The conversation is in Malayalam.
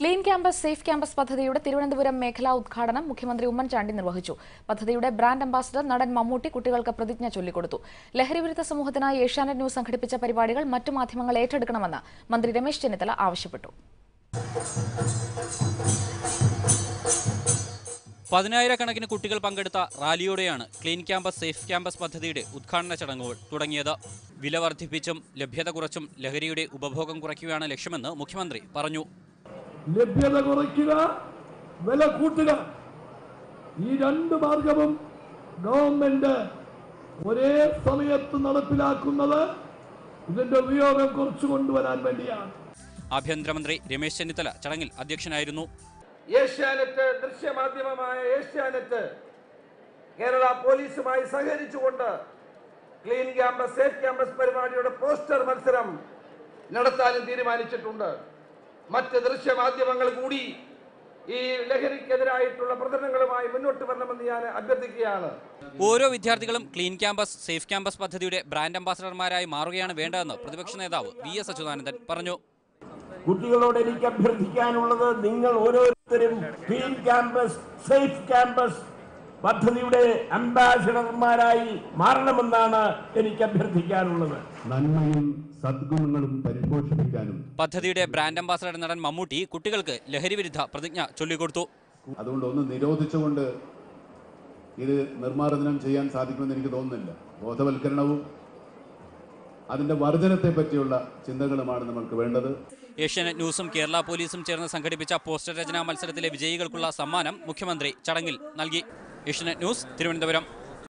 ക്ലീൻ ക്യാമ്പസ് സേഫ് ക്യാമ്പസ് പദ്ധതിയുടെ തിരുവനന്തപുരം മേഖലാ ഉദ്ഘാടനം മുഖ്യമന്ത്രി ഉമ്മൻചാണ്ടി നിർവഹിച്ചു. പദ്ധതിയുടെ ബ്രാൻഡ് അംബാസഡർ നടൻ മമ്മൂട്ടി കുട്ടികൾക്ക് പ്രതിജ്ഞ ചൊല്ലിക്കൊടുത്തു. ലഹരിവിരുദ്ധ സമൂഹത്തിനായി ഏഷ്യാനെറ്റ് ന്യൂസ് സംഘടിപ്പിച്ച പരിപാടികൾ മറ്റു മാധ്യമങ്ങൾ ഏറ്റെടുക്കണമെന്ന് മന്ത്രി രമേശ് ചെന്നിത്തല ആവശ്യപ്പെട്ടു. പതിനായിരക്കണക്കിന് കുട്ടികൾ പങ്കെടുത്ത റാലിയോടെയാണ് ക്ലീൻ ക്യാമ്പസ് സേഫ് ക്യാമ്പസ് പദ്ധതിയുടെ ഉദ്ഘാടന ചടങ്ങുകൾ തുടങ്ങിയത്. വില വർദ്ധിപ്പിച്ചും ലഭ്യത കുറച്ചും ലഹരിയുടെ ഉപഭോഗം കുറയ്ക്കുകയാണ് ലക്ഷ്യമെന്ന് മുഖ്യമന്ത്രി പറഞ്ഞു. ലഭ്യത കുറയ്ക്കുക വില കൂട്ടുക. ഈ രണ്ട് മാർഗവും ഗവൺമെന്റ് ഒരേ സമയത്ത് നടപ്പിലാക്കുന്നത് ഇതിന്റെ ഉപയോഗം കുറച്ചു കൊണ്ടുവരാൻ വേണ്ടിയാണ്. ആഭ്യന്തരമന്ത്രി രമേശ് ചെന്നിത്തല ചടങ്ങിൽ അധ്യക്ഷനായിരുന്നു. ഏഷ്യാനെറ്റ് ദൃശ്യമാധ്യമമായ ഏഷ്യാനെറ്റ് കേരള പോലീസുമായി സഹകരിച്ചുകൊണ്ട് ക്ലീൻ ക്യാമ്പസ് സേഫ് ക്യാമ്പസ് പരിപാടിയുടെ പോസ്റ്റർ മത്സരം നടത്താനും തീരുമാനിച്ചിട്ടുണ്ട്. മറ്റ് ദൃശ്യമാധ്യമങ്ങൾ കൂടി ഈ ലഹരിക്കെതിരായിട്ടുള്ള പ്രചരണങ്ങളുമായി മുന്നോട്ട് വരണമെന്ന് ഞാൻ അഭ്യർത്ഥിക്കുകയാണ്. ഓരോ വിദ്യാർത്ഥികളും ക്ലീൻ ക്യാമ്പസ് സേഫ് ക്യാമ്പസ് പദ്ധതിയുടെ ബ്രാൻഡ് അംബാസഡർമാരായി മാറുകയാണ് വേണ്ടതെന്ന് പ്രതിപക്ഷ നേതാവ് വി എസ് അച്യുതാനന്ദൻ പറഞ്ഞു. കുട്ടികളോട് എനിക്ക് അഭ്യർത്ഥിക്കാനുള്ളത് നിങ്ങൾ ഓരോരുത്തരും ക്ലീൻ ക്യാമ്പസ് സേഫ് ക്യാമ്പസ് പദ്ധതിയുടെ അംബാസിഡർമാരായി മാറണമെന്നാണ് എനിക്ക് അഭ്യർത്ഥിക്കാനുള്ളത്. നന്മയും സദ്ഗുണങ്ങളും പരിപോഷിപ്പിക്കാനും. പദ്ധതിയുടെ ബ്രാൻഡ് അംബാസഡർ നടൻ മമ്മൂട്ടി കുട്ടികൾക്ക് ലഹരി വിരുദ്ധ പ്രതിജ്ഞ ചൊല്ലിക്കൊടുത്തു. അതുകൊണ്ട് ഒന്ന് നിരോധിച്ചുകൊണ്ട് ഇത് നിർമ്മാർജനം ചെയ്യാൻ സാധിക്കുമെന്ന് എനിക്ക് തോന്നുന്നില്ല. ബോധവൽക്കരണവും അതിന്റെ വർധനത്തെ പറ്റിയുള്ള ചിന്തകളുമാണ് നമ്മൾക്ക് വേണ്ടത്. ഏഷ്യാനെറ്റ് ന്യൂസും കേരള പോലീസും ചേർന്ന് സംഘടിപ്പിച്ച പോസ്റ്റർ രചനാ മത്സരത്തിലെ വിജയികൾക്കുള്ള സമ്മാനം മുഖ്യമന്ത്രി ചടങ്ങിൽ നൽകി. ഏഷ്യാനെറ്റ് ന്യൂസ് തിരുവനന്തപുരം.